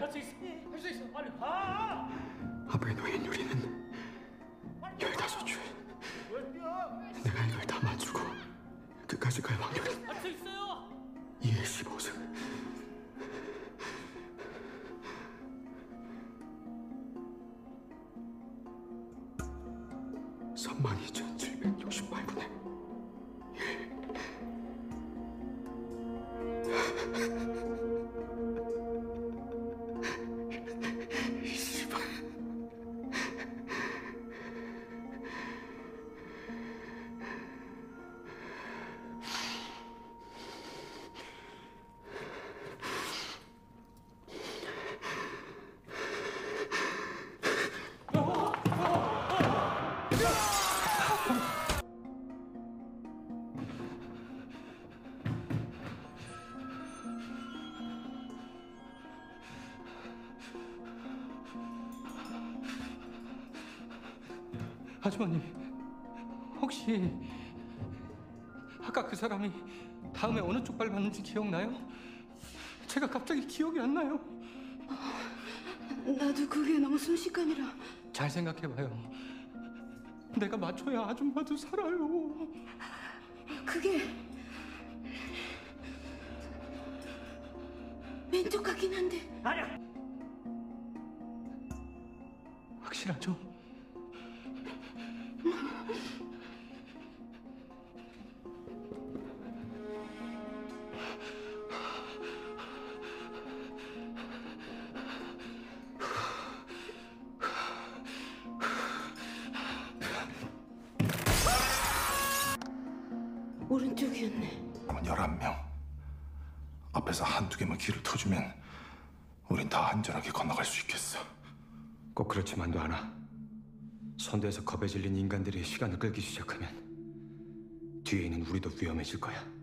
할 수 있어. 할 수 있어. 빨리 가. 아버의 노인 요리는 열다섯 줄. 내가 이걸 다 맞추고 끝까지 갈 확률은 할 수 있어요. 2의 15승. 삼만 2,768분의 일. 아주머니 혹시 아까 그 사람이 다음에 어느 쪽발 맞는지 기억나요? 제가 갑자기 기억이 안 나요. 나도 그게 너무 순식간이라 잘 생각해봐요. 내가 맞춰야 아줌마도 살아요. 그게 왼쪽 같긴 한데 아니야. 확실하죠? 오른쪽이었네. 그러면 11명. 앞에서 한두 개만 길을 터주면 우린 다 안전하게 건너갈 수 있겠어. 꼭 그렇지만도 않아. 선대에서 겁에 질린 인간들이 시간을 끌기 시작하면 뒤에 있는 우리도 위험해질 거야.